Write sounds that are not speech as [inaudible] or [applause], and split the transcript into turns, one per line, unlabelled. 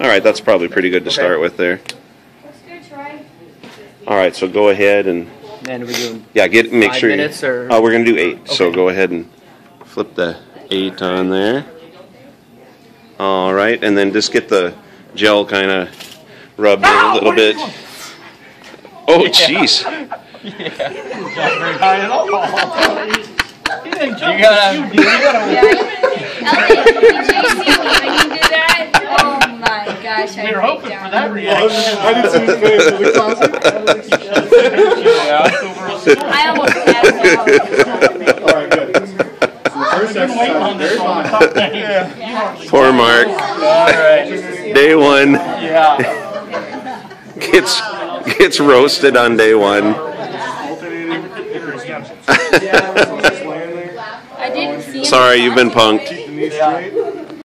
All right, that's probably pretty good to start with there.
Looks good, Troy.
All right, so go ahead and
And we're doing
yeah, get make
Five
sure. you-
minutes or-
Oh, we're gonna do eight. So
Okay.
go ahead and flip the eight on there. All right, and then just get the gel kind of rubbed in a little bit. Oh, jeez.
very high at all. you gotta, you gotta.
Yeah. Elliot, did you see me when you did that? Oh my gosh, I
We were
break
hoping for that reaction.
I didn't see his face in the closet. [laughs]
I almost passed out.
All right, good. So the first
Been waiting on
exercise,
this one.
fine.
Thank you. You hardly-
Poor Mark.
Alright.
Day one
Yeah.
gets gets roasted on day one.
Just laying [laughs] there.
I didn't see him.
Sorry, you've been punked.